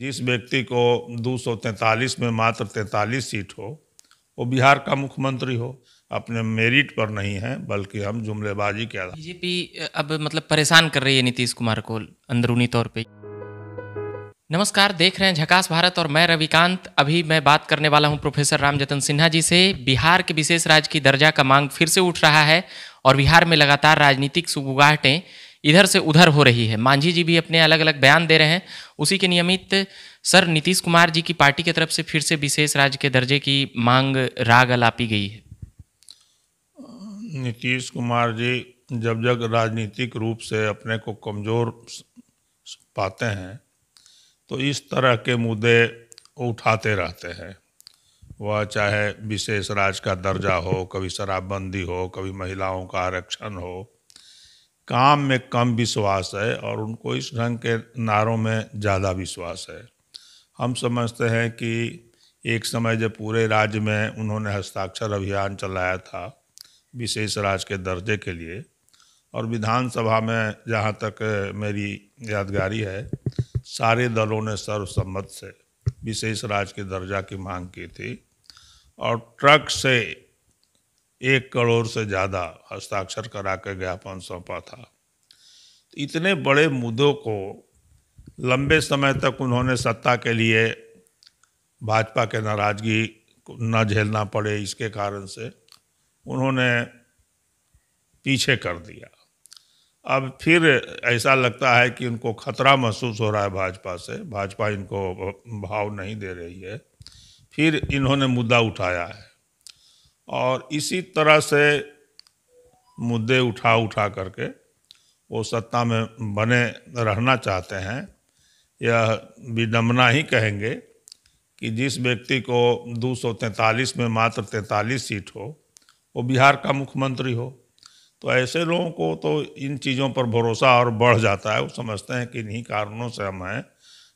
जिस व्यक्ति को दो में मात्र 43 सीट हो, वो बिहार का मुख्यमंत्री हो, अपने मेरिट पर नहीं है, बल्कि हम जुमलेबाजी के आधार बीजेपी, अब मतलब परेशान कर रही है नीतीश कुमार को अंदरूनी तौर पे। नमस्कार, देख रहे हैं झकास भारत और मैं रविकांत। अभी मैं बात करने वाला हूँ प्रोफेसर रामजतन सिन्हा जी से। बिहार के विशेष राज्य की दर्जा का मांग फिर से उठ रहा है और बिहार में लगातार राजनीतिक सुगुगाहटें इधर से उधर हो रही है। मांझी जी भी अपने अलग अलग बयान दे रहे हैं। उसी के नियमित सर नीतीश कुमार जी की पार्टी की तरफ़ से फिर से विशेष राज्य के दर्जे की मांग राग अलापी गई है। नीतीश कुमार जी जब जब राजनीतिक रूप से अपने को कमज़ोर पाते हैं तो इस तरह के मुद्दे उठाते रहते हैं। वह चाहे विशेष राज का दर्जा हो, कभी शराबबंदी हो, कभी महिलाओं का आरक्षण हो काम में कम विश्वास है और उनको इस ढंग के नारों में ज़्यादा विश्वास है। हम समझते हैं कि एक समय जब पूरे राज्य में उन्होंने हस्ताक्षर अभियान चलाया था, विशेष राज के दर्जे के लिए, और विधानसभा में जहाँ तक मेरी यादगारी है, सारे दलों ने सर्वसम्मत से विशेष राज के दर्जा की मांग की थी और ट्रक से एक करोड़ से ज़्यादा हस्ताक्षर करा के ज्ञापन सौंपा था इतने बड़े मुद्दों को लंबे समय तक उन्होंने सत्ता के लिए भाजपा के नाराज़गी न झेलना पड़े इसके कारण से उन्होंने पीछे कर दिया। अब फिर ऐसा लगता है कि उनको खतरा महसूस हो रहा है भाजपा से, भाजपा इनको भाव नहीं दे रही है। फिर इन्होंने मुद्दा उठाया है। और इसी तरह से मुद्दे उठा उठा करके वो सत्ता में बने रहना चाहते हैं। यह विडम्बना ही कहेंगे कि जिस व्यक्ति को 243 में मात्र 43 सीट हो, वो बिहार का मुख्यमंत्री हो। तो ऐसे लोगों को तो इन चीज़ों पर भरोसा और बढ़ जाता है। वो समझते हैं कि इन्हीं कारणों से हम हैं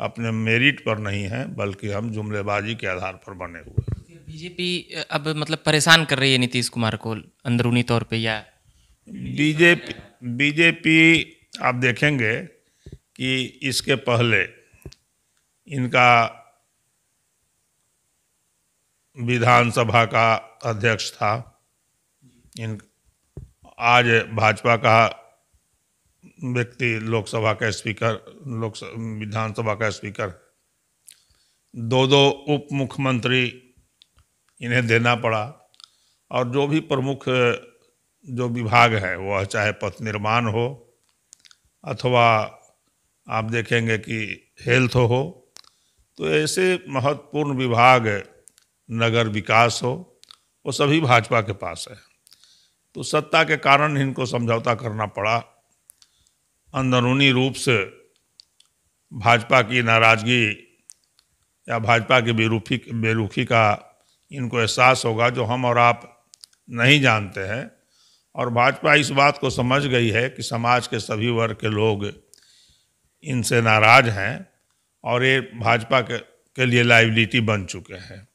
अपने मेरिट पर नहीं हैं, बल्कि हम जुमलेबाजी के आधार पर बने हुए हैं। बीजेपी अब मतलब परेशान कर रही है नीतीश कुमार को अंदरूनी तौर पे या बीजेपी बीजेपी, आप देखेंगे कि इसके पहले इनका विधानसभा का अध्यक्ष था। इन, आज भाजपा का व्यक्ति लोकसभा का स्पीकर लोक विधानसभा का स्पीकर। दो दो उप मुख्यमंत्री इन्हें देना पड़ा। और जो भी प्रमुख, जो विभाग है, वह चाहे पथ निर्माण हो, अथवा आप देखेंगे कि हेल्थ हो तो ऐसे महत्वपूर्ण विभाग, नगर विकास हो, वो सभी भाजपा के पास है। तो सत्ता के कारण इनको समझौता करना पड़ा। अंदरूनी रूप से भाजपा की नाराज़गी या भाजपा की बेरुखी बेरुखी का इनको एहसास होगा जो हम और आप नहीं जानते हैं। और भाजपा इस बात को समझ गई है कि समाज के सभी वर्ग के लोग इनसे नाराज़ हैं और ये भाजपा के, के लिए लाइबिलिटी बन चुके हैं।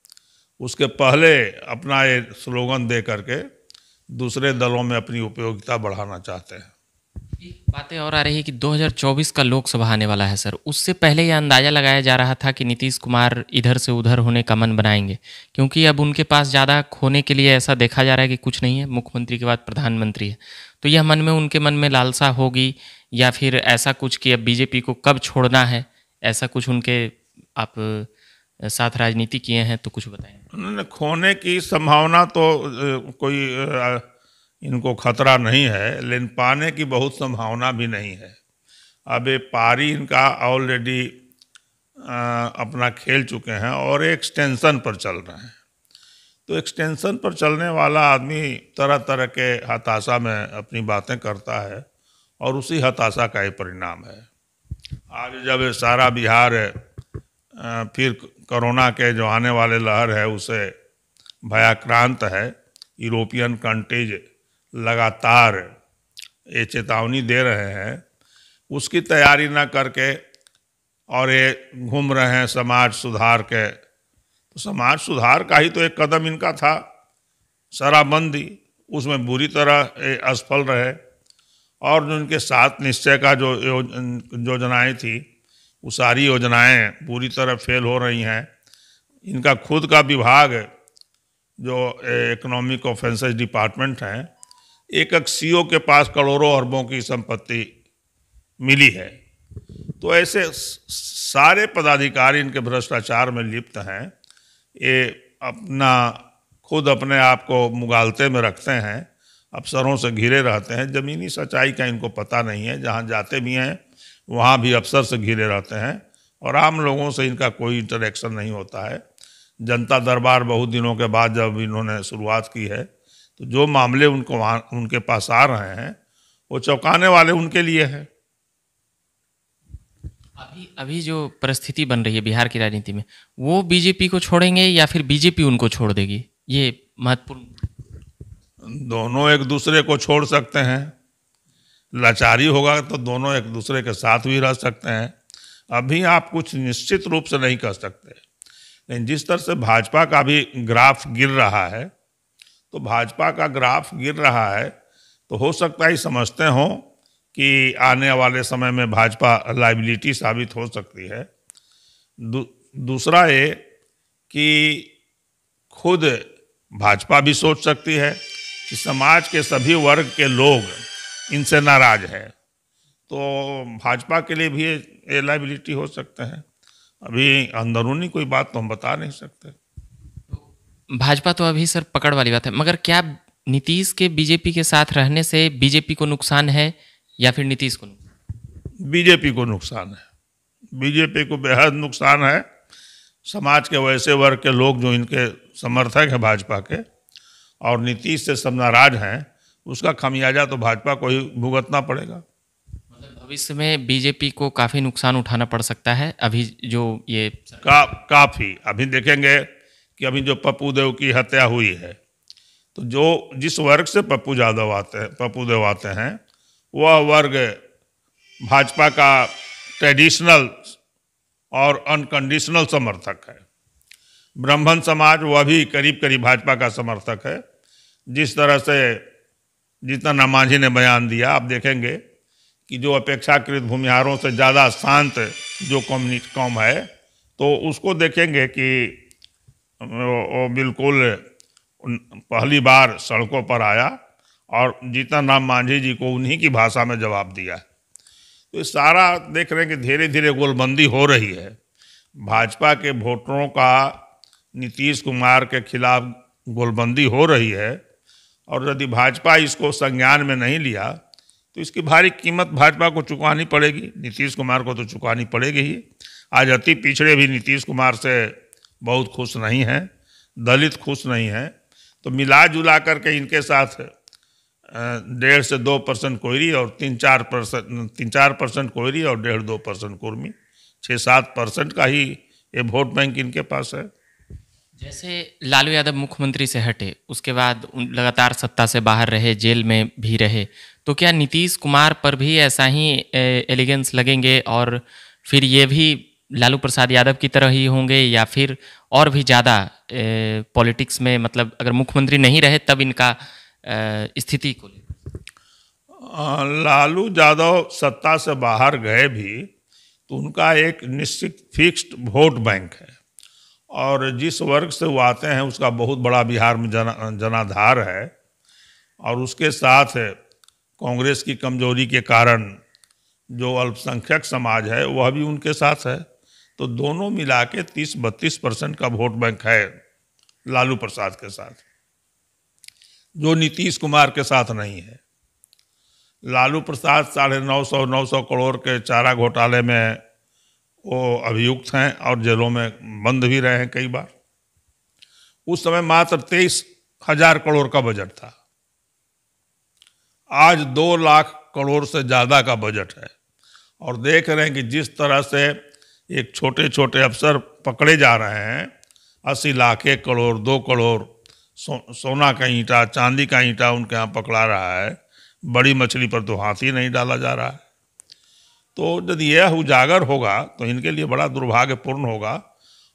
उसके पहले अपना ये स्लोगन दे करके दूसरे दलों में अपनी उपयोगिता बढ़ाना चाहते हैं। बातें और आ रही है कि 2024 का लोकसभा आने वाला है, सर। उससे पहले यह अंदाज़ा लगाया जा रहा था कि नीतीश कुमार इधर से उधर होने का मन बनाएँगे, क्योंकि अब उनके पास ज़्यादा खोने के लिए ऐसा देखा जा रहा है कि कुछ नहीं है, मुख्यमंत्री के बाद प्रधानमंत्री है। तो यह मन में, उनके मन में लालसा होगी या फिर ऐसा कुछ कि अब बीजेपी को कब छोड़ना है, ऐसा कुछ उनके आप साथ राजनीति किए हैं तो कुछ बताएँ। खोने की संभावना तो कोई इनको खतरा नहीं है, लेकिन पाने की बहुत संभावना भी नहीं है। अब ये पारी इनका ऑलरेडी अपना खेल चुके हैं और एक्सटेंशन पर चल रहे हैं। तो एक्सटेंशन पर चलने वाला आदमी तरह तरह के हताशा में अपनी बातें करता है और उसी हताशा का ही परिणाम है। आज जब सारा बिहार फिर कोरोना के जो आने वाले लहर है, उसे भयाक्रांत है, यूरोपियन कंट्रीज़ लगातार ये चेतावनी दे रहे हैं, उसकी तैयारी ना करके और ये घूम रहे हैं समाज सुधार के। तो समाज सुधार का ही तो एक कदम इनका था। शराबबंदी उसमें बुरी तरह असफल रहे और जो इनके सात निश्चय का जो योजनाएँ थी, वो सारी योजनाएँ पूरी तरह फेल हो रही हैं। इनका खुद का विभाग, जो इकोनॉमिक ऑफेंसेस डिपार्टमेंट है एक एक सी के पास करोड़ों अरबों की संपत्ति मिली है। तो ऐसे सारे पदाधिकारी इनके भ्रष्टाचार में लिप्त हैं। ये अपना, खुद अपने आप को मुगालते में रखते हैं। अफसरों से घिरे रहते हैं। ज़मीनी सच्चाई का इनको पता नहीं है। जहाँ जाते भी हैं, वहाँ भी अफसर से घिरे रहते हैं। और आम लोगों से इनका कोई इंटरेक्शन नहीं होता है। जनता दरबार बहुत दिनों के बाद जब इन्होंने शुरुआत की है तो जो मामले उनको वहाँ उनके पास आ रहे हैं वो चौंकाने वाले उनके लिए हैं। अभी अभी जो परिस्थिति बन रही है बिहार की राजनीति में वो बीजेपी को छोड़ेंगे या फिर बीजेपी उनको छोड़ देगी? ये महत्वपूर्ण। दोनों एक दूसरे को छोड़ सकते हैं। लाचारी होगा तो दोनों एक दूसरे के साथ भी रह सकते हैं। अभी आप कुछ निश्चित रूप से नहीं कर सकते। लेकिन जिस तरह से भाजपा का भी ग्राफ गिर रहा है तो भाजपा का ग्राफ गिर रहा है तो हो सकता है समझते हों कि आने वाले समय में भाजपा लाइबिलिटी साबित हो सकती है। दू, दूसरा ये कि खुद भाजपा भी सोच सकती है कि समाज के सभी वर्ग के लोग इनसे नाराज़ है। तो भाजपा के लिए भी ये लाइबिलिटी हो सकते हैं। अभी अंदरूनी कोई बात तो हम बता नहीं सकते। भाजपा तो अभी सर पकड़ वाली बात है मगर क्या नीतीश के बीजेपी के साथ रहने से बीजेपी को नुकसान है या फिर नीतीश को बीजेपी को नुकसान है। बीजेपी को बेहद नुकसान है। समाज के वैसे वर्ग के लोग जो इनके समर्थक हैं भाजपा के और नीतीश से सब नाराज़ हैं उसका खमियाजा तो भाजपा को ही भुगतना पड़ेगा। मतलब भविष्य में बीजेपी को काफ़ी नुकसान उठाना पड़ सकता है अभी जो ये का काफ़ी। अभी देखेंगे कि अभी जो पप्पू देव की हत्या हुई है तो जो जिस वर्ग से पप्पू यादव आते हैं, पप्पू देव आते हैं, वह वर्ग भाजपा का ट्रेडिशनल और अनकंडीशनल समर्थक है। ब्राह्मण समाज, वह भी करीब करीब भाजपा का समर्थक है। जिस तरह से जितना नमाजी ने बयान दिया, आप देखेंगे कि जो अपेक्षाकृत भूमिहारों से ज़्यादा शांत जो कम्युनिटी कौम है तो उसको देखेंगे कि वो बिल्कुल पहली बार सड़कों पर आया और जीतन राम मांझी जी को उन्हीं की भाषा में जवाब दिया। तो सारा देख रहे हैं कि धीरे धीरे गोलबंदी हो रही है। भाजपा के वोटरों का नीतीश कुमार के खिलाफ गोलबंदी हो रही है और यदि भाजपा इसको संज्ञान में नहीं लिया तो इसकी भारी कीमत भाजपा को चुकानी पड़ेगी। नीतीश कुमार को तो चुकानी पड़ेगी ही। आज अति पिछड़े भी नीतीश कुमार से बहुत खुश नहीं हैं, दलित खुश नहीं हैं तो मिला जुला करके इनके साथ डेढ़ से दो परसेंट कोयरी और तीन चार परसेंट, तीन चार परसेंट कोयरी और डेढ़ दो परसेंट कुर्मी छः सात परसेंट का ही ये वोट बैंक इनके पास है। जैसे लालू यादव मुख्यमंत्री से हटे, उसके बाद लगातार सत्ता से बाहर रहे, जेल में भी रहे तो क्या नीतीश कुमार पर भी ऐसा ही एलिगेंस लगेंगे और फिर ये भी लालू प्रसाद यादव की तरह ही होंगे या फिर और भी ज़्यादा पॉलिटिक्स में मतलब अगर मुख्यमंत्री नहीं रहे तब इनका स्थिति को ले लालू यादव सत्ता से बाहर गए भी तो उनका एक निश्चित फिक्स्ड वोट बैंक है। और जिस वर्ग से वो आते हैं उसका बहुत बड़ा बिहार में जना, जनाधार है। और उसके साथ कांग्रेस की कमज़ोरी के कारण जो अल्पसंख्यक समाज है वह भी उनके साथ है। तो दोनों मिला के तीस बत्तीस परसेंट का वोट बैंक है लालू प्रसाद के साथ। जो नीतीश कुमार के साथ नहीं है। लालू प्रसाद साढ़े नौ सौ नौ सौ करोड़ के चारा घोटाले में वो अभियुक्त हैं और जेलों में बंद भी रहे हैं कई बार। उस समय मात्र तेईस हज़ार करोड़ का बजट था। आज दो लाख करोड़ से ज़्यादा का बजट है। और देख रहे हैं कि जिस तरह से एक छोटे छोटे अफसर पकड़े जा रहे हैं। अस्सी लाख एक करोड़ दो करोड़ सो, सोना का ईंटा चांदी का ईंटा उनके यहाँ पकड़ा रहा है। बड़ी मछली पर तो हाथ ही नहीं डाला जा रहा है। तो यदि यह उजागर होगा तो इनके लिए बड़ा दुर्भाग्यपूर्ण होगा।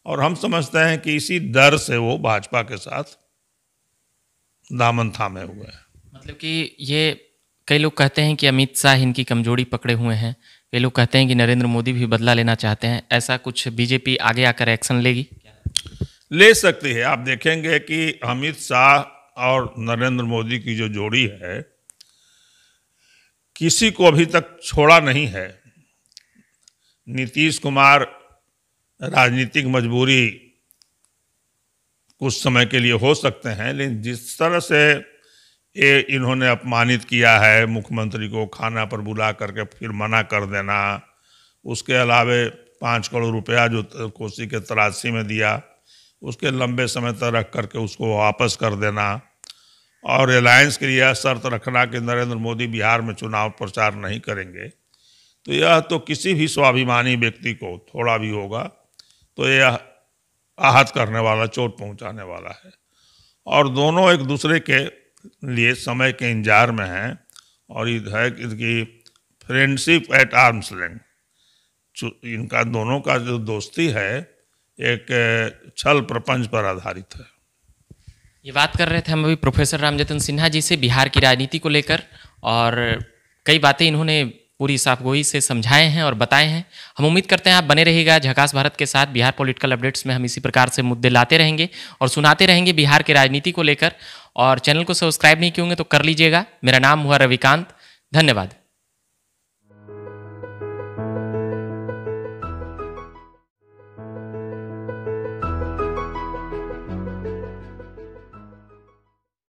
और हम समझते हैं कि इसी डर से वो भाजपा के साथ दामन थामे हुए हैं। मतलब कि ये कई लोग कहते हैं कि अमित शाह इनकी कमज़ोरी पकड़े हुए हैं। वे लोग कहते हैं कि नरेंद्र मोदी भी बदला लेना चाहते हैं। ऐसा कुछ बीजेपी आगे आकर एक्शन लेगी? ले सकती है। आप देखेंगे कि अमित शाह और नरेंद्र मोदी की जो जोड़ी है, किसी को अभी तक छोड़ा नहीं है। नीतीश कुमार राजनीतिक मजबूरी कुछ समय के लिए हो सकते हैं, लेकिन जिस तरह से ये इन्होंने अपमानित किया है, मुख्यमंत्री को खाना पर बुला करके फिर मना कर देना। उसके अलावे पाँच करोड़ रुपया जो कोसी के तरासी में दिया, उसके लंबे समय तक रख करके उसको वापस कर देना। और रिलायंस के लिए शर्त रखना कि नरेंद्र मोदी बिहार में चुनाव प्रचार नहीं करेंगे। तो यह तो किसी भी स्वाभिमानी व्यक्ति को थोड़ा भी होगा तो यह आहत करने वाला, चोट पहुँचाने वाला है। और दोनों एक दूसरे के लिए समय के इंतज़ार में हैं और इधर है कि फ्रेंडशिप एट आर्म्स लेंथ इनका दोनों का जो दोस्ती है, एक छल प्रपंच पर आधारित है। ये बात कर रहे थे हम अभी प्रोफेसर रामजतन सिन्हा जी से बिहार की राजनीति को लेकर और कई बातें इन्होंने पूरी साफगोई से समझाए हैं और बताए हैं। हम उम्मीद करते हैं आप बने रहिएगा झकास भारत के साथ। बिहार पॉलिटिकल अपडेट्स में हम इसी प्रकार से मुद्दे लाते रहेंगे और सुनाते रहेंगे बिहार के राजनीति को लेकर। और चैनल को सब्सक्राइब नहीं किए होंगे तो कर लीजिएगा। मेरा नाम हुआ रविकांत। धन्यवाद।